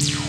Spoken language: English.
you.